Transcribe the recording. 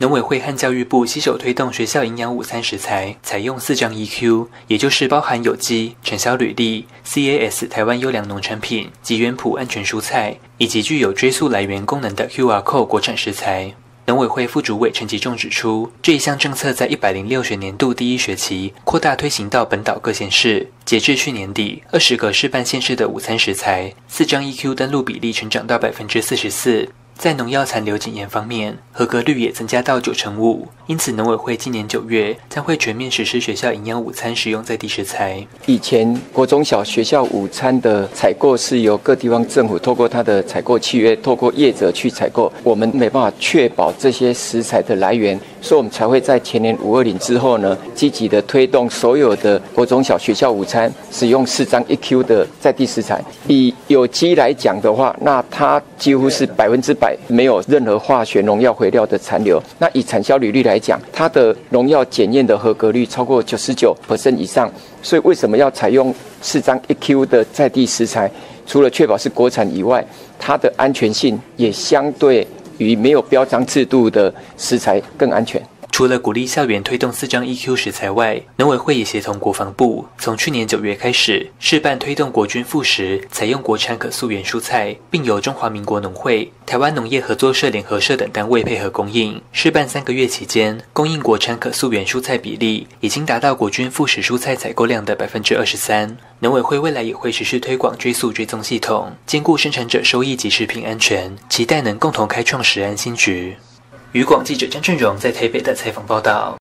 农委会和教育部携手推动学校营养午餐食材采用四张 EQ，也就是包含有机、产销履历、CAS 台湾优良农产品及原普安全蔬菜，以及具有追溯来源功能的 QR Code 国产食材。农委会副主委陈吉仲指出，这一项政策在一百零六学年度第一学期扩大推行到本岛各县市，截至去年底，二十个示范县市的午餐食材四张 EQ 登录比例成长到百分之四十四。在农药残留检验方面，合格率也增加到九成五。因此，农委会今年九月将会全面实施学校营养午餐使用在地食材。以前国中小学校午餐的采购是由各地方政府透过他的采购契约，透过业者去采购，我们没办法确保这些食材的来源，所以我们才会在前年五二零之后呢，积极的推动所有的国中小学校午餐使用四张一 Q 的在地食材。以有机来讲的话，那它几乎是百分之百。没有任何化学农药肥料的残留。那以产销履历来讲，它的农药检验的合格率超过九十九以上。所以为什么要采用四张一 Q 的在地食材？除了确保是国产以外，它的安全性也相对于没有标章制度的食材更安全。除了鼓励校园推动四张 EQ 食材外，农委会也协同国防部，从去年九月开始试办推动国军副食采用国产可溯源蔬菜，并由中华民国农会、台湾农业合作社联合社等单位配合供应。试办三个月期间，供应国产可溯源蔬菜比例已经达到国军副食蔬菜采购量的百分之二十三。农委会未来也会持续推广追溯追踪系统，兼顾生产者收益及食品安全，期待能共同开创食安新局。渔广记者张振荣在台北的采访报道。